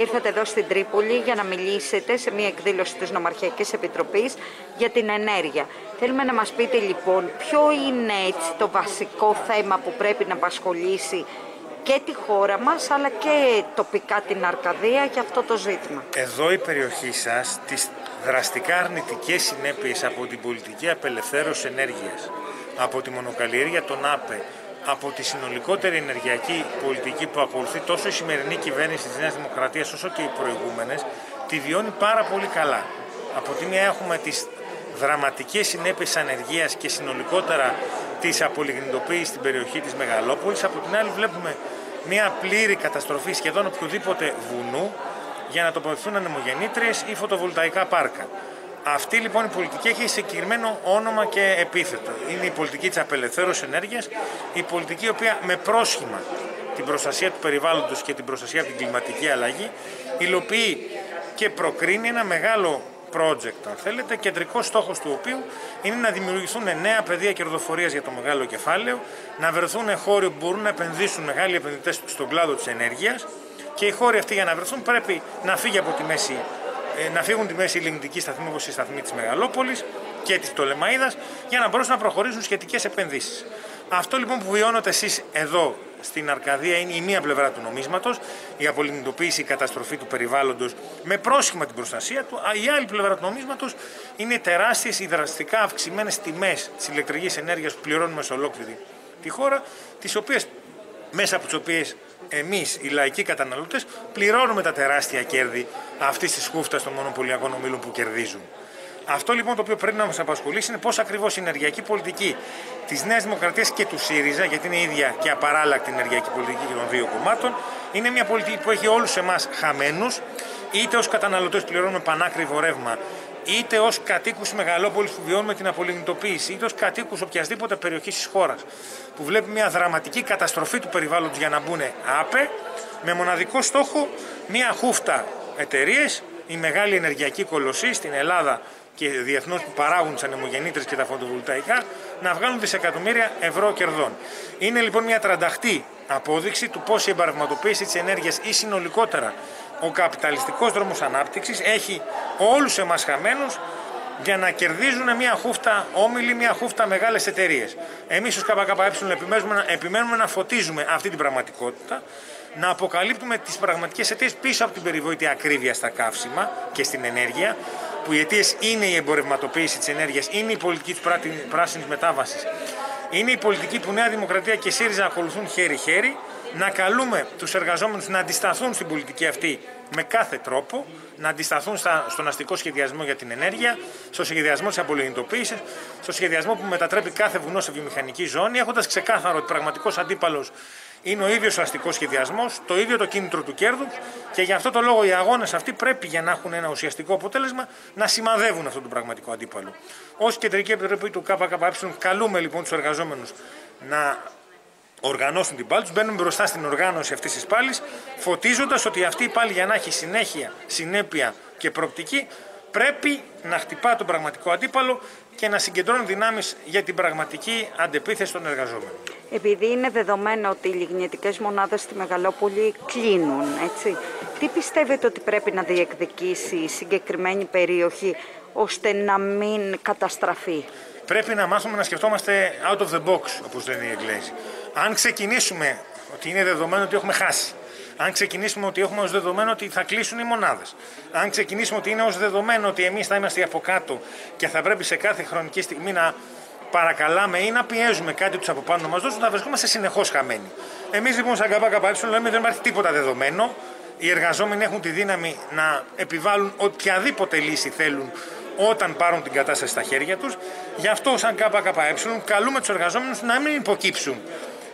ήρθατε εδώ στην Τρίπολη για να μιλήσετε σε μια εκδήλωση της Νομαρχιακής Επιτροπής για την ενέργεια. Θέλουμε να μας πείτε λοιπόν ποιο είναι έτσι, το βασικό θέμα που πρέπει να απασχολήσει και τη χώρα μας αλλά και τοπικά την Αρκαδία για αυτό το ζήτημα. Εδώ η περιοχή σας τις δραστικά αρνητικές συνέπειες από την πολιτική απελευθέρωση ενέργειας, από τη μονοκαλλιέργεια των ΑΠΕ, από τη συνολικότερη ενεργειακή πολιτική που ακολουθεί τόσο η σημερινή κυβέρνηση της Νέας Δημοκρατίας όσο και οι προηγούμενες, τη βιώνει πάρα πολύ καλά. Από τη μία έχουμε τις δραματικές συνέπειες ανεργίας και συνολικότερα της απολιγνητοποίησης στην περιοχή της Μεγαλόπολης, από την άλλη βλέπουμε μια πλήρη καταστροφή σχεδόν οποιοδήποτε βουνού για να τοποθετηθούν ανεμογεννήτριες ή φωτοβολταϊκά πάρκα. Αυτή λοιπόν η πολιτική έχει συγκεκριμένο όνομα και επίθετο. Είναι η πολιτική της απελευθέρωσης ενέργειας, η πολιτική η οποία με πρόσχημα την προστασία του περιβάλλοντος και την προστασία από την κλιματική αλλαγή υλοποιεί και προκρίνει ένα μεγάλο project, αν θέλετε, κεντρικό στόχος του οποίου είναι να δημιουργηθούν νέα πεδία κερδοφορίας για το μεγάλο κεφάλαιο, να βρεθούν χώροι που μπορούν να επενδύσουν μεγάλοι επενδυτές στον κλάδο της ενέργειας και οι χώροι αυτοί για να βρεθούν πρέπει να φύγει από τη μέση ε, να φύγουν τη μέση ελληνική σταθμή όπως η σταθμή της Μεγαλόπολης και της Τολεμαίδα για να μπορέσουν να προχωρήσουν σχετικές επενδύσεις. Αυτό λοιπόν που βιώνετε εσείς εδώ στην Αρκαδία είναι η μία πλευρά του νομίσματος, η απολυνητοποίηση, η καταστροφή του περιβάλλοντος με πρόσχημα την προστασία του. Η άλλη πλευρά του νομίσματος είναι οι τεράστιες, οι δραστικά αυξημένες τιμές της ηλεκτρικής ενέργειας που πληρώνουμε σε ολόκληρη τη χώρα, τις οποίες, μέσα από τις οποίες εμείς οι λαϊκοί καταναλωτές πληρώνουμε τα τεράστια κέρδη αυτής της χούφτας των μονοπωλιακών ομίλων που κερδίζουν. Αυτό λοιπόν το οποίο πρέπει να μας απασχολήσει είναι πώς ακριβώς η ενεργειακή πολιτική της Νέας Δημοκρατίας και του ΣΥΡΙΖΑ, γιατί είναι ίδια και απαράλλακτη η ενεργειακή πολιτική και των δύο κομμάτων, είναι μια πολιτική που έχει όλους εμάς χαμένους, είτε ως καταναλωτές πληρώνουμε πανάκριβο ρεύμα, είτε ως κατοίκους μεγαλόπολης που βιώνουμε την απολυνητοποίηση, είτε ως κατοίκους οποιασδήποτε περιοχής της χώρας, που βλέπει μια δραματική καταστροφή του περιβάλλοντος για να μπουν ΑΠΕ, με μοναδικό στόχο μια χούφτα εταιρείες, η μεγάλη ενεργειακή κολοσσή στην Ελλάδα και διεθνώς που παράγουν τις ανεμογεννήτρες και τα φωτοβολταϊκά να βγάλουν δισεκατομμύρια ευρώ κερδών. Είναι λοιπόν μια τρανταχτή απόδειξη του πώς η εμπαρευματοποίηση της ενέργειας ή συνολικότερα ο καπιταλιστικός δρόμος ανάπτυξης έχει όλους εμάς χαμένους για να κερδίζουν μια χούφτα όμιλη, μια χούφτα μεγάλες εταιρείες. Εμείς ως ΚΚΕ επιμένουμε, επιμένουμε να φωτίζουμε αυτή την πραγματικότητα, να αποκαλύπτουμε τις πραγματικές αιτίες πίσω από την περιβόητη ακρίβεια στα καύσιμα και στην ενέργεια, που οι αιτίες είναι η εμπορευματοποίηση της ενέργειας, είναι η πολιτική της πράσινης μετάβασης, είναι η πολιτική που Νέα Δημοκρατία και ΣΥΡΙΖΑ ακολουθούν χέρι-χέρι, να καλούμε τους εργαζόμενους να αντισταθούν στην πολιτική αυτή με κάθε τρόπο, να αντισταθούν στα, στον αστικό σχεδιασμό για την ενέργεια, στο σχεδιασμό της απολυνητοποίησης, στο σχεδιασμό που μετατρέπει κάθε βουνό σε βιομηχανική ζώνη, έχοντας ξεκάθαρο ότι πραγματικός αντίπαλος είναι ο ίδιος ο αστικός σχεδιασμός, το ίδιο το κίνητρο του κέρδους και γι' αυτό το λόγο οι αγώνες αυτοί πρέπει για να έχουν ένα ουσιαστικό αποτέλεσμα να σημαδεύουν αυτόν τον πραγματικό αντίπαλο. Ω Κεντρική Επιτροπή του ΚΚΕ, καλούμε λοιπόν τους εργαζόμενους να οργανώσουν την πάλη τους, μπαίνουν μπροστά στην οργάνωση αυτής της πάλης, φωτίζοντας ότι αυτή η πάλη για να έχει συνέχεια, συνέπεια και προοπτική πρέπει να χτυπά τον πραγματικό αντίπαλο και να συγκεντρώνει δυνάμεις για την πραγματική αντεπίθεση των εργαζόμενων. Επειδή είναι δεδομένο ότι οι λιγνητικές μονάδες στη Μεγαλόπολη κλείνουν, έτσι, τι πιστεύετε ότι πρέπει να διεκδικήσει η συγκεκριμένη περιοχή ώστε να μην καταστραφεί; Πρέπει να μάθουμε να σκεφτόμαστε out of the box, όπως λένε οι Εγγλέζοι. Αν ξεκινήσουμε ότι είναι δεδομένο ότι έχουμε χάσει, αν ξεκινήσουμε ότι έχουμε ως δεδομένο ότι θα κλείσουν οι μονάδες, αν ξεκινήσουμε ότι είναι ως δεδομένο ότι εμείς θα είμαστε από κάτω και θα πρέπει σε κάθε χρονική στιγμή να παρακαλάμε ή να πιέζουμε κάτι τους από πάνω να μας δώσουν, θα βρισκόμαστε συνεχώς χαμένοι. Εμείς λοιπόν, σαν ΚΚΕ, λέμε δεν υπάρχει τίποτα δεδομένο. Οι εργαζόμενοι έχουν τη δύναμη να επιβάλλουν οποιαδήποτε λύση θέλουν όταν πάρουν την κατάσταση στα χέρια τους. Γι' αυτό σαν ΚΚΕ καλούμε τους εργαζόμενους να μην υποκύψουν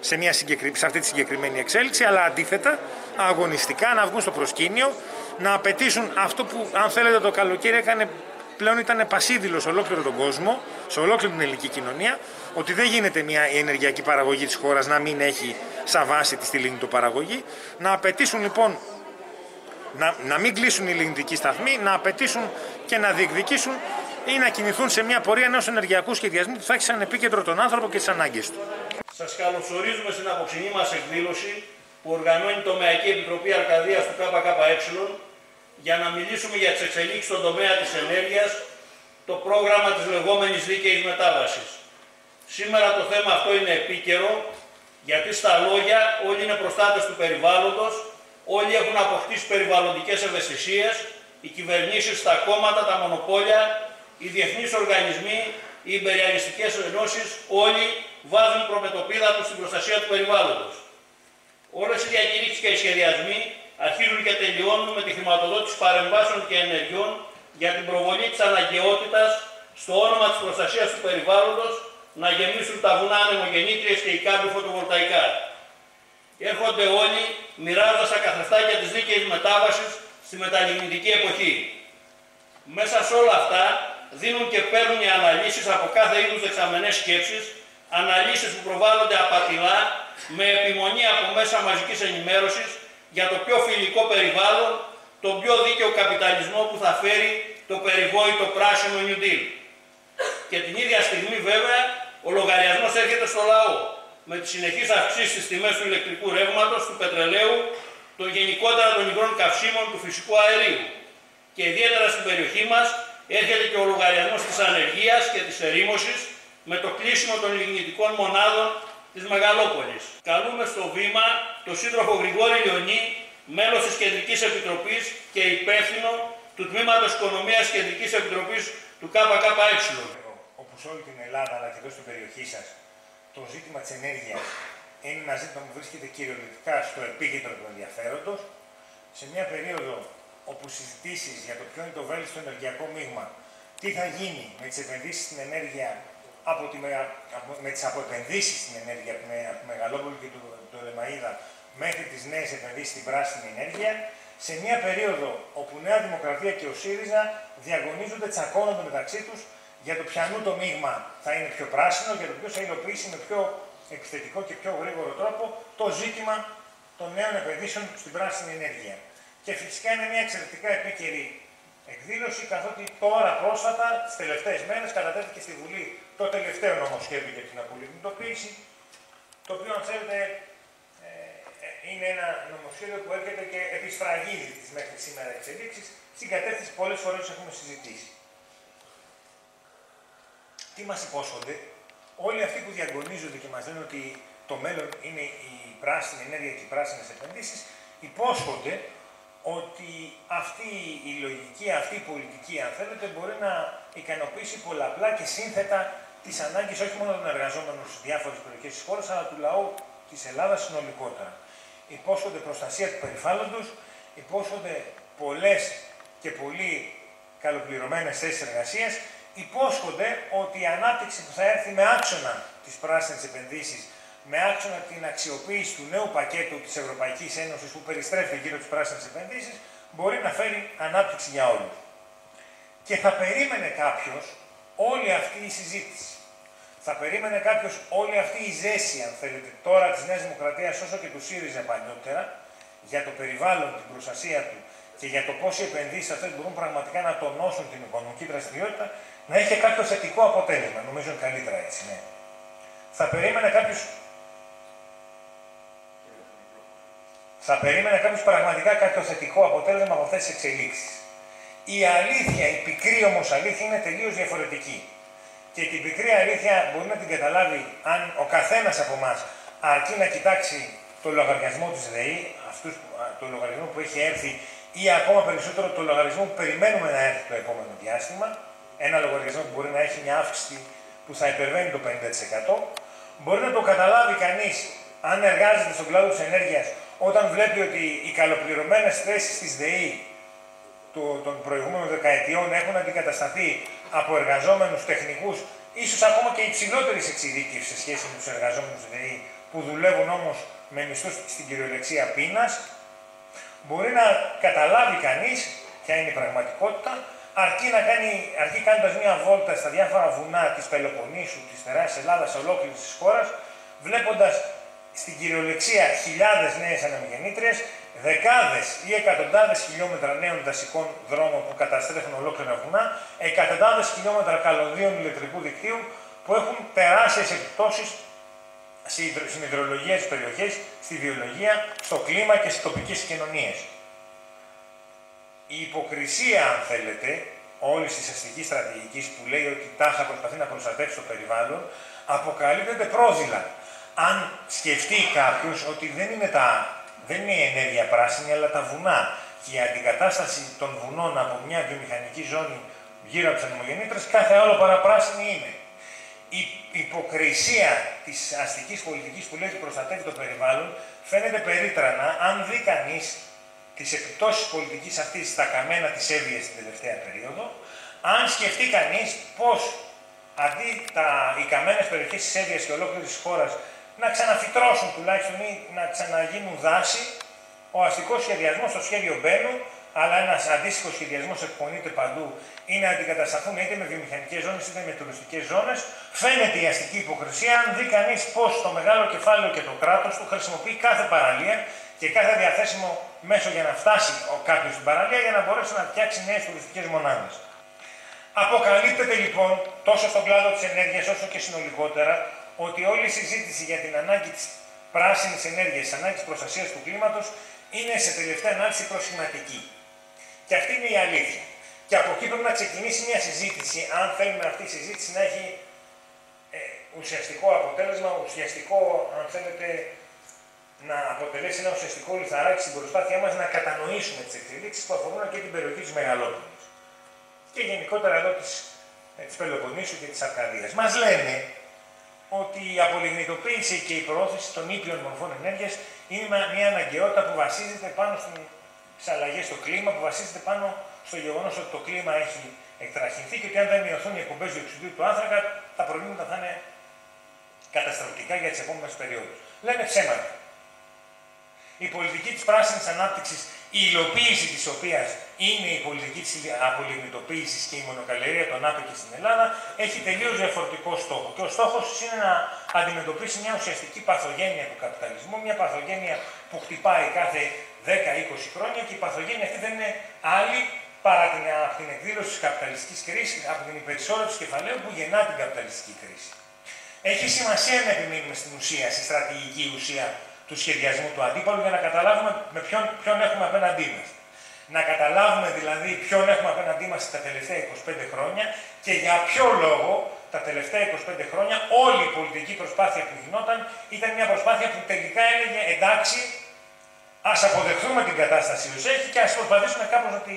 σε, μια συγκεκρι... σε αυτή τη συγκεκριμένη εξέλιξη, αλλά αντίθετα αγωνιστικά να βγουν στο προσκήνιο, να απαιτήσουν αυτό που αν θέλετε το καλοκαίρι έκανε πλέον ήταν πασίδηλο σε ολόκληρο τον κόσμο, σε ολόκληρη την ελληνική κοινωνία, ότι δεν γίνεται μια ενεργειακή παραγωγή της χώρας να μην έχει σαν βάση της στήλη παραγωγή. Να απαιτήσουν λοιπόν να, να μην κλείσουν οι ελληνικοί σταθμοί, να απαιτήσουν και να διεκδικήσουν ή να κινηθούν σε μια πορεία ενός ενεργειακού σχεδιασμού που θα έχει σαν επίκεντρο τον άνθρωπο και τις ανάγκες του. Σας καλωσορίζουμε στην απόψινή μας εκδήλωση που οργανώνει το ΜΕΑΚΗ Επιτροπή Αρκαδίας του ΚΚΕ για να μιλήσουμε για τις εξελίξεις στον τομέα της ενέργειας, το πρόγραμμα της λεγόμενης δίκαιης μετάβασης. Σήμερα το θέμα αυτό είναι επίκαιρο, γιατί στα λόγια όλοι είναι προστάτες του περιβάλλοντος, όλοι έχουν αποκτήσει περιβαλλοντικές ευαισθησίες, οι κυβερνήσεις, τα κόμματα, τα μονοπόλια, οι διεθνείς οργανισμοί, οι υπεριαλιστικές ενώσεις, όλοι βάζουν προμετωπίδα τους στην προστασία του περιβάλλοντος. Όλες οι διακηρύξεις και οι σχεδιασμοί αρχίζουν και τελειώνουν με τη χρηματοδότηση παρεμβάσεων και ενεργειών για την προβολή της αναγκαιότητας στο όνομα της προστασίας του περιβάλλοντος να γεμίσουν τα βουνά ανεμογεννήτριες και οι κάμποι φωτοβολταϊκά. Έρχονται όλοι μοιράζοντας τα καθεστάκια της δίκαιης μετάβασης στη μεταλλιγνητική εποχή. Μέσα σε όλα αυτά δίνουν και παίρνουν οι αναλύσεις από κάθε είδους δεξαμενές σκέψεις, αναλύσεις που προβάλλονται απατηλά με επιμονή από μέσα μαζικής ενημέρωσης για το πιο φιλικό περιβάλλον, τον πιο δίκαιο καπιταλισμό που θα φέρει το περιβόητο πράσινο New Deal. Και την ίδια στιγμή βέβαια ο λογαριασμός έρχεται στο λαό με τις συνεχείς αυξήσεις στις τιμές του ηλεκτρικού ρεύματος, του πετρελαίου, των γενικότερα των υγρών καυσίμων του φυσικού αερίου. Και ιδιαίτερα στην περιοχή μας έρχεται και ο λογαριασμός της ανεργίας και της ερήμωσης με το κλείσιμο των λιγνητικών μονάδων της Μεγαλόπολης. Καλούμε στο βήμα τον σύντροφο Γρηγόρη Λιονί, μέλος της Κεντρικής Επιτροπής και υπεύθυνο του Τμήματος Οικονομίας Κεντρικής Επιτροπής του ΚΚΕ. Όπου σε όλη την Ελλάδα αλλά και εδώ στην περιοχή σας, το ζήτημα της ενέργειας είναι ένα ζήτημα που βρίσκεται κυριολεκτικά στο επίκεντρο του ενδιαφέροντος, σε μια περίοδο όπου συζητήσεις για το ποιο είναι το βέλτιστο ενεργειακό μείγμα, τι θα γίνει με τις επενδύσεις στην ενέργεια από τη, με τις αποεπενδύσεις στην ενέργεια από τη Μεγαλόπολη και του, του Ελεμαΐδα μέχρι τις νέες επενδύσεις στην πράσινη ενέργεια, σε μια περίοδο όπου Νέα Δημοκρατία και ο ΣΥΡΙΖΑ διαγωνίζονται, τσακώνονται μεταξύ τους για το πιανού το μείγμα θα είναι πιο πράσινο, για το ποιος θα υλοποιήσει με πιο επιθετικό και πιο γρήγορο τρόπο το ζήτημα των νέων επενδύσεων στην πράσινη ενέργεια. Και φυσικά είναι μια εξαιρετικά επίκαιρη εκδήλωση, καθότι τώρα πρόσφατα, τις τελευταίες μέρες, κατατέθηκε στη Βουλή το τελευταίο νομοσχέδιο για την απολυτοποίηση, το οποίο, αν θέλετε, ε, ε, είναι ένα νομοσχέδιο που έρχεται και επισφραγίζει τις μέχρι σήμερα εξελίξεις στην κατεύθυνση που πολλέ φορές έχουμε συζητήσει. Τι μας υπόσχονται, όλοι αυτοί που διαγωνίζονται και μας λένε ότι το μέλλον είναι η πράσινη ενέργεια και οι πράσινες επενδύσεις, υπόσχονται ότι αυτή η λογική, αυτή η πολιτική, αν θέλετε, μπορεί να ικανοποιήσει πολλαπλά και σύνθετα τις ανάγκες όχι μόνο των εργαζόμενων στις διάφορες περιοχές της χώρας, αλλά του λαού της Ελλάδας συνολικότερα. Υπόσχονται προστασία του περιβάλλοντος, υπόσχονται πολλές και πολύ καλοπληρωμένες θέσεις εργασίας, υπόσχονται ότι η ανάπτυξη που θα έρθει με άξονα τις πράσινες επενδύσεις με άξονα την αξιοποίηση του νέου πακέτου της Ευρωπαϊκής Ένωσης που περιστρέφει γύρω τις πράσινες επενδύσεις, μπορεί να φέρει ανάπτυξη για όλους. Και θα περίμενε κάποιος όλη αυτή η συζήτηση. Θα περίμενε κάποιος όλη αυτή η ζέση, αν θέλετε, τώρα της Νέας Δημοκρατίας, όσο και του ΣΥΡΙΖΑ παλιότερα, για το περιβάλλον, την προστασία του και για το πώς οι επενδύσεις αυτές μπορούν πραγματικά να τονώσουν την οικονομική δραστηριότητα, να έχει κάποιο θετικό αποτέλεσμα. Νομίζω είναι καλύτερα έτσι, ναι. Θα περίμενε κάποιο θα περίμενε κάποιος πραγματικά κάποιο θετικό αποτέλεσμα από αυτές τις εξελίξεις. Η αλήθεια, η πικρή όμως αλήθεια είναι τελείως διαφορετική. Και την πικρή αλήθεια μπορεί να την καταλάβει αν ο καθένας από εμά αρκεί να κοιτάξει το λογαριασμό της ΔΕΗ, αυτούς, το λογαριασμό που έχει έρθει ή ακόμα περισσότερο το λογαριασμό που περιμένουμε να έρθει το επόμενο διάστημα, ένα λογαριασμό που μπορεί να έχει μια αύξηση που θα υπερβαίνει το 50%, μπορεί να το καταλάβει κανείς αν εργάζεται στον κλάδο της ενέργειας όταν βλέπει ότι οι καλοπληρωμένες θέσεις της ΔΕΗ των προηγούμενων δεκαετιών έχουν αντικατασταθεί από εργαζόμενους τεχνικούς, ίσως ακόμα και υψηλότερης εξειδίκευσης σε σχέση με τους εργαζόμενους ΔΕΗ που δουλεύουν όμως με μισθούς στην κυριολεξία πείνας, μπορεί να καταλάβει κανείς ποια είναι η πραγματικότητα, αρκεί, να κάνει, αρκεί κάνοντας μια βόλτα στα διάφορα βουνά της Πελοποννήσου, της τεράστιας Ελλάδας, ολόκληρης της χώρας, βλέποντας στην κυριολεξία χιλιάδες νέες αναμογεννήτριες, δεκάδες ή εκατοντάδες χιλιόμετρα νέων δασικών δρόμων που καταστρέφουν ολόκληρα βουνά, εκατοντάδες χιλιόμετρα καλωδίων ηλεκτρικού δικτύου που έχουν τεράστιες επιπτώσεις στην υδρολογία της περιοχής, στη βιολογία, στο κλίμα και στις τοπικές κοινωνίες. Η υποκρισία, αν θέλετε, όλης της αστικής στρατηγικής που λέει ότι τάχα προσπαθεί να προστατεύσει το περιβάλλον, αποκαλύπτεται πρόδειλα. Αν σκεφτεί κάποιος ότι δεν είναι, τα, δεν είναι η ενέργεια πράσινη, αλλά τα βουνά και η αντικατάσταση των βουνών από μια βιομηχανική ζώνη γύρω από τις ανεμογεννήτρες, κάθε άλλο παραπράσινη είναι. Η υποκρισία της αστικής πολιτικής που λέει ότι προστατεύει το περιβάλλον φαίνεται περίτρανα αν δει κανείς τις επιπτώσεις πολιτικής αυτής στα καμένα της Εύβοια την τελευταία περίοδο, αν σκεφτεί κανείς πώς αντί τα, οι καμένες περιοχές της Εύβοια και ολόκληρης της χώρας να ξαναφυτρώσουν τουλάχιστον ή να ξαναγίνουν δάση, ο αστικός σχεδιασμός στο σχέδιο Μπένου, αλλά ένας αντίστοιχος σχεδιασμός εκπονείται παντού, ή να αντικατασταθούν είτε με βιομηχανικές ζώνες είτε με τουριστικές ζώνες, φαίνεται η αστική υποκρισία αν δει κανείς πώς το μεγάλο κεφάλαιο και το κράτος του χρησιμοποιεί κάθε παραλία και κάθε διαθέσιμο μέσο για να φτάσει κάποιος στην παραλία για να μπορέσει να φτιάξει νέες τουριστικές μονάδες. Αποκαλύπτεται λοιπόν τόσο στον κλάδο της ενέργειας όσο και συνολικότερα ότι όλη η συζήτηση για την ανάγκη της πράσινης ενέργειας, της ανάγκης προστασίας του κλίματος είναι σε τελευταία ανάλυση προσχηματική. Και αυτή είναι η αλήθεια. Και από εκεί πρέπει να ξεκινήσει μια συζήτηση, αν θέλουμε αυτή η συζήτηση να έχει ε, ουσιαστικό αποτέλεσμα, ουσιαστικό, αν θέλετε, να αποτελέσει ένα ουσιαστικό λιθαράκι στην προσπάθειά μας να κατανοήσουμε τις εξελίξεις που αφορούν και την περιοχή της Μεγαλόπολης. Και γενικότερα εδώ της της Πελοποννήσου και της Αρκαδίας. Μας λένε ότι η απολιγνητοποίηση και η προώθηση των ήπιων μορφών ενέργειας είναι μια αναγκαιότητα που βασίζεται πάνω στις αλλαγές στο κλίμα, που βασίζεται πάνω στο γεγονός ότι το κλίμα έχει εκτραχυνθεί και ότι αν δεν μειωθούν οι εκπομπές διοξιδίου του άνθρακα, τα προβλήματα θα είναι καταστροφικά για τις επόμενες περιόδους. Λένε ψέματα η πολιτική της πράσινης ανάπτυξης, η υλοποίηση της οποίας είναι η πολιτική της απολυμνητοποίησης και η μονοκαλλιέργεια των ΑΠΕ και στην Ελλάδα, έχει τελείως διαφορετικό στόχο. Και ο στόχος είναι να αντιμετωπίσει μια ουσιαστική παθογένεια του καπιταλισμού, μια παθογένεια που χτυπάει κάθε 10-20 χρόνια και η παθογένεια αυτή δεν είναι άλλη παρά την, από την εκδήλωση της καπιταλιστικής κρίσης, από την υπερσόρευση κεφαλαίου που γεννά την καπιταλιστική κρίση. Έχει σημασία να επιμείνουμε στην ουσία, στη στρατηγική ουσία του σχεδιασμού του αντίπαλου για να καταλάβουμε με ποιον, ποιον έχουμε απέναντί μας. Να καταλάβουμε δηλαδή ποιον έχουμε απέναντί μας τα τελευταία 25 χρόνια και για ποιο λόγο τα τελευταία 25 χρόνια όλη η πολιτική προσπάθεια που γινόταν ήταν μια προσπάθεια που τελικά έλεγε εντάξει, ας αποδεχθούμε την κατάσταση ως έχει και ας προσπαθήσουμε κάπως να τη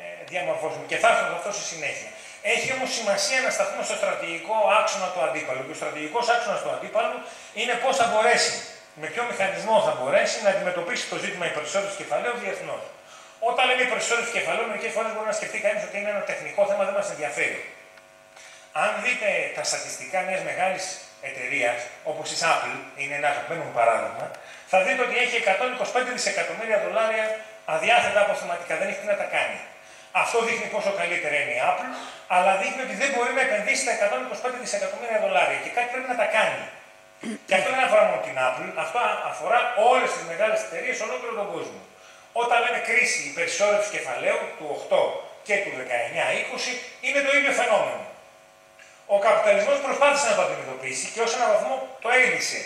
ε, διαμορφώσουμε. Και θα έρθω αυτό στη συνέχεια. Έχει όμως σημασία να σταθούμε στο στρατηγικό άξονα του αντίπαλου. Και ο στρατηγικός άξονας του αντίπαλου είναι πώς θα μπορέσει με ποιο μηχανισμό θα μπορέσει να αντιμετωπίσει το ζήτημα υπερσόρευση κεφαλαίους διεθνώς. Όταν λέμε υπερσόρευση κεφαλαίους, μερικές φορές μπορεί να σκεφτεί κανείς ότι είναι ένα τεχνικό θέμα, δεν μας ενδιαφέρει. Αν δείτε τα στατιστικά μιας μεγάλης εταιρείας, όπως η Apple, είναι ένα αγαπημένο μου παράδειγμα, θα δείτε ότι έχει 125 δισεκατομμύρια δολάρια αδιάθετα αποθεματικά, δεν έχει τι να τα κάνει. Αυτό δείχνει πόσο καλύτερα είναι η Apple, αλλά δείχνει ότι δεν μπορεί να επενδύσει τα 125 δισεκατομμύρια δολάρια και κάτι πρέπει να τα κάνει. Και αυτό δεν αφορά μόνο την Apple, αυτό αφορά όλες τις μεγάλες εταιρείες ολόκληρο τον κόσμο. Όταν λέμε κρίση υπερσόρευση κεφαλαίου του 8 και του 19-20, είναι το ίδιο φαινόμενο. Ο καπιταλισμός προσπάθησε να το αντιμετωπίσει και ως έναν βαθμό το έλυσε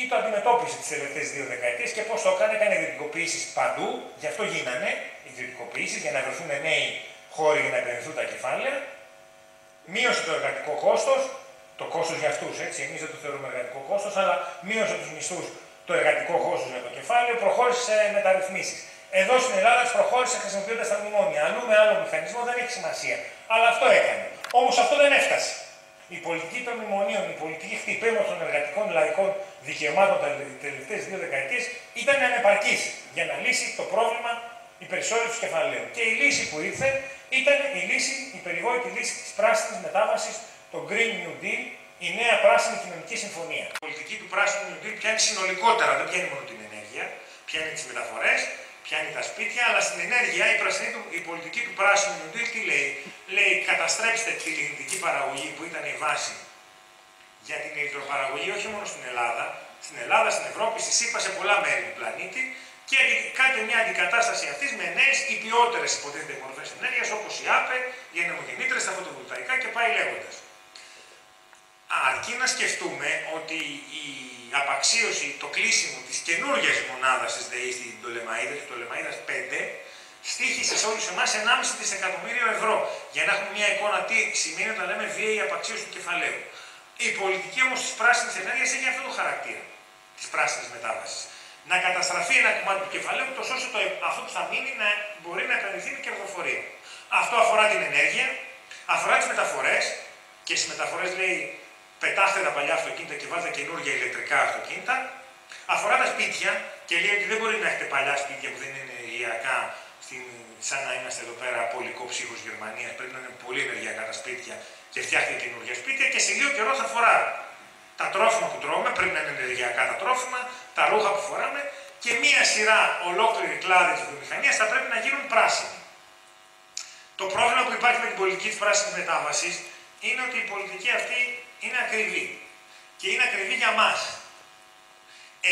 ή το αντιμετώπισε τις τελευταίες δύο δεκαετίες και πώς το έκανε, έκανε ιδιωτικοποιήσεις παντού, γι' αυτό γίνανε ιδιωτικοποιήσεις για να βρεθούν νέοι χώροι για να επενδυθούν τα κεφάλαια, μείωσε το εργατικό κόστος, το κόστος για αυτούς. Εμείς δεν το θεωρούμε εργατικό κόστος, αλλά μείωσε τους μισθούς το εργατικό κόστος για το κεφάλαιο, προχώρησε σε μεταρρυθμίσεις. Εδώ στην Ελλάδα τις προχώρησε χρησιμοποιώντας τα μνημόνια. Αλλού με άλλο μηχανισμό δεν έχει σημασία. Αλλά αυτό έκανε. Όμως αυτό δεν έφτασε. Η πολιτική των μνημονίων, η πολιτική χτυπήματο των εργατικών λαϊκών δικαιωμάτων τα τελευταίες δύο δεκαετίες ήταν ανεπαρκής για να λύσει το πρόβλημα υπερσόρευση κεφαλαίου. Και η λύση που ήρθε ήταν η λύση, η περιβόητη λύση της πράσινης μετάβασης το Green New Deal, η νέα πράσινη κοινωνική συμφωνία. Η πολιτική του πράσινου New Deal πιάνει συνολικότερα, δεν πιάνει μόνο την ενέργεια, πιάνει τις μεταφορές, πιάνει τα σπίτια, αλλά στην ενέργεια η, πρασινή, η πολιτική του πράσινου New Deal τι λέει; Λέει καταστρέψτε τη λιγνητική παραγωγή που ήταν η βάση για την ηλεκτροπαραγωγή όχι μόνο στην Ελλάδα, στην Ελλάδα, στην Ευρώπη, στη ΣΥΠΑ, σε πολλά μέρη του πλανήτη και κάντε μια αντικατάσταση αυτής με νέες ή ποιότερες υποτίθεται μορφές ενέργειας όπως η ΑΠΕ, οι ανεμογεννήτρε, τα φωτοβολταϊκά και πάει λέγοντας. Αρκεί να σκεφτούμε ότι η απαξίωση, το κλείσιμο της καινούργιας μονάδας της ΔΕΗ στην Τολεμαίδα, του Τολεμαίδας 5, στήχησε σε όλους εμάς 1,5 δισεκατομμύριο ευρώ. Για να έχουμε μια εικόνα τι σημαίνει όταν λέμε βίαιη απαξίωση του κεφαλαίου. Η πολιτική όμως της πράσινης ενέργειας έχει αυτό το χαρακτήρα της πράσινης μετάβασης. Να καταστραφεί ένα κομμάτι του κεφαλαίου, τόσο ώστε το, αυτό που θα μείνει να μπορεί να επενδυθεί με κερδοφορία. Αυτό αφορά την ενέργεια, αφορά τις μεταφορές και στις μεταφορές λέει πετάστε τα παλιά αυτοκίνητα και βάζετε καινούργια ηλεκτρικά αυτοκίνητα. Αφορά τα σπίτια και λέει ότι δεν μπορεί να έχετε παλιά σπίτια που δεν είναι ενεργειακά, σαν να είμαστε εδώ πέρα πολικό ψύχο Γερμανίας. Πρέπει να είναι πολύ ενεργειακά τα σπίτια και φτιάχνετε καινούργια σπίτια και σε λίγο καιρό θα αφορά τα τρόφιμα που τρώμε, πρέπει να είναι ενεργειακά τα τρόφιμα, τα ρούχα που φοράμε και μία σειρά ολόκληρη κλάδη της βιομηχανίας θα πρέπει να γίνουν πράσινοι. Το πρόβλημα που υπάρχει με την πολιτική της πράσινης μετάβασης είναι ότι η πολιτική αυτή είναι ακριβή. Και είναι ακριβή για μας.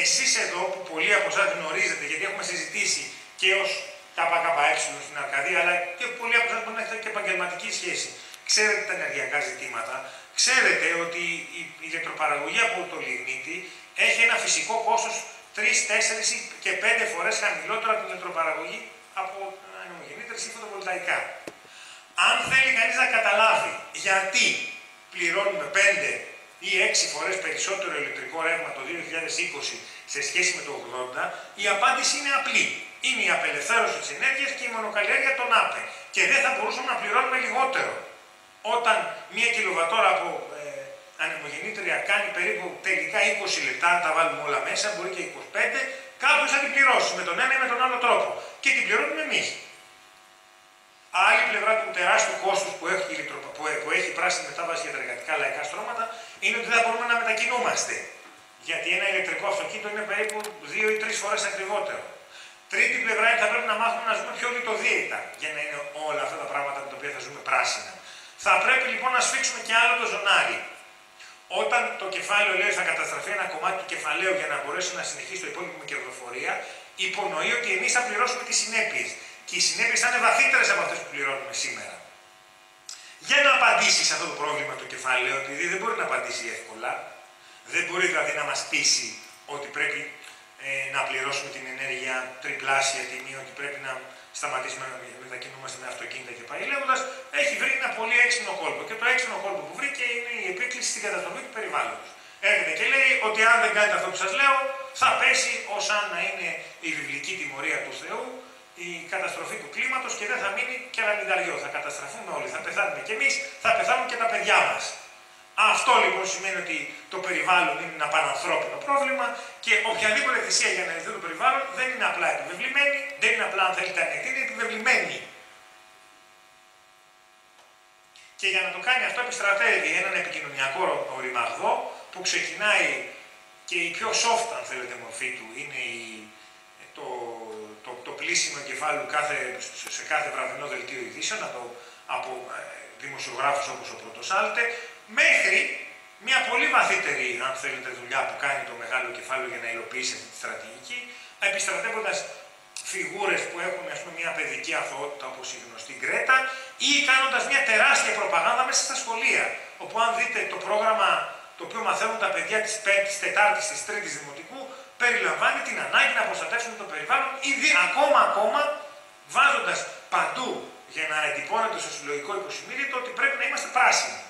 Εσείς εδώ που πολλοί από εσάς γνωρίζετε, γιατί έχουμε συζητήσει και ως ΚΚΕ στην Αρκαδία, αλλά και πολλοί από εσάς που έχετε και επαγγελματική σχέση, ξέρετε τα ενεργειακά ζητήματα, ξέρετε ότι η ηλεκτροπαραγωγή από το λιγνίτη έχει ένα φυσικό κόστος 3, 4 και 5 φορές χαμηλότερο από την ηλεκτροπαραγωγή από ανεμογεννήτρες ή φωτοβολταϊκά. Αν θέλει κανείς να καταλάβει γιατί πληρώνουμε 5 ή 6 φορές περισσότερο ηλεκτρικό ρεύμα το 2020 σε σχέση με το 80, η απάντηση είναι απλή. Είναι η απελευθέρωση της ενέργειας και η μονοκαλλιέργεια των ΑΠΕ. Και δεν θα μπορούσαμε να πληρώνουμε λιγότερο. Όταν μία κιλοβατόρα από ε, ανεμογεννήτρια κάνει περίπου τελικά 20 λεπτά, αν τα βάλουμε όλα μέσα, μπορεί και 25, κάποιος θα την πληρώσει με τον ένα ή με τον άλλο τρόπο. Και την πληρώνουμε εμείς. Άλλη πλευρά του τεράστιου κόστους που έχει, που, που έχει πράσινη μετάβαση για τα εργατικά λαϊκά στρώματα είναι ότι δεν μπορούμε να μετακινούμαστε. Γιατί ένα ηλεκτρικό αυτοκίνητο είναι περίπου 2 ή 3 φορές ακριβότερο. Τρίτη πλευρά είναι ότι θα πρέπει να μάθουμε να ζούμε πιο λιτοδίαιτα για να είναι όλα αυτά τα πράγματα με τα οποία θα ζούμε πράσινα. Θα πρέπει λοιπόν να σφίξουμε και άλλο το ζωνάρι. Όταν το κεφάλαιο λέει θα καταστραφεί ένα κομμάτι του κεφαλαίου για να μπορέσει να συνεχίσει το υπόλοιπο με κερδοφορία, υπονοεί ότι εμείς θα πληρώσουμε τις συνέπειες και οι συνέπειες θα είναι βαθύτερες από αυτές που πληρώνουμε σήμερα. Για να απαντήσεις σε αυτό το πρόβλημα το κεφάλαιο, επειδή δεν μπορεί να απαντήσει εύκολα, δεν μπορεί δηλαδή να μας πείσει ότι πρέπει ε, να πληρώσουμε την ενέργεια τριπλάσια τιμή, ότι πρέπει να σταματήσουμε να μετακινούμαστε με αυτοκίνητα και πάει λέγοντας, έχει βρει ένα πολύ έξυπνο κόλπο. Και το έξυπνο κόλπο που βρήκε είναι η επίκληση στην καταστροφή του περιβάλλοντος. Έρχεται και λέει ότι αν δεν κάνετε αυτό που σας λέω, θα πέσει ως αν να είναι η βιβλική τιμωρία του Θεού η καταστροφή του κλίματος και δεν θα μείνει και ένα μηδαριό. Θα καταστραφούμε όλοι, θα πεθάνουμε κι εμείς, θα πεθάνουν και τα παιδιά μας. Αυτό λοιπόν σημαίνει ότι το περιβάλλον είναι ένα πανανθρώπινο πρόβλημα και οποιαδήποτε θυσία για να λυθεί το περιβάλλον δεν είναι απλά επιβεβλημένη, δεν είναι απλά αν θέλετε ανεκτή, είναι επιβεβλημένη. Και για να το κάνει αυτό επιστρατεύει έναν επικοινωνιακό οριμαγδό που ξεκινάει και η πιο soft αν θέλετε μορφή του είναι η, το πλήσιμο εγκεφάλου κάθε, σε κάθε βραδινό δελτίο ειδήσεων από, από ε, δημοσιογράφους όπως ο Πρωτοσάλτε, μέχρι μια πολύ βαθύτερη, αν θέλετε, δουλειά που κάνει το μεγάλο κεφάλαιο για να υλοποιήσει αυτή τη στρατηγική, επιστρατεύοντας φιγούρες που έχουν ας πούμε, μια παιδική αθωότητα όπως η γνωστή Γκρέτα ή κάνοντας μια τεράστια προπαγάνδα μέσα στα σχολεία. Όπου αν δείτε το πρόγραμμα το οποίο μαθαίνουν τα παιδιά της 5η, 4η, της 3η Δημοτικού, περιλαμβάνει την ανάγκη να προστατεύσουμε το περιβάλλον, ήδη ακόμα ακόμα βάζοντας παντού για να εντυπώνεται στο συλλογικό υποσημείριτο ότι πρέπει να είμαστε πράσινοι.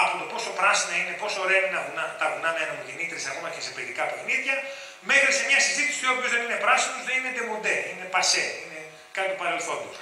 Από το πόσο πράσινα είναι, πόσο ωραία είναι βουνά, τα βουνά με ανεμογεννήτρε ακόμα και σε παιδικά παιχνίδια, μέχρι σε μια συζήτηση η οποία δεν είναι πράσινο, δεν είναι ντεμοντέ, είναι πασέ, είναι κάτι του παρελθόντος.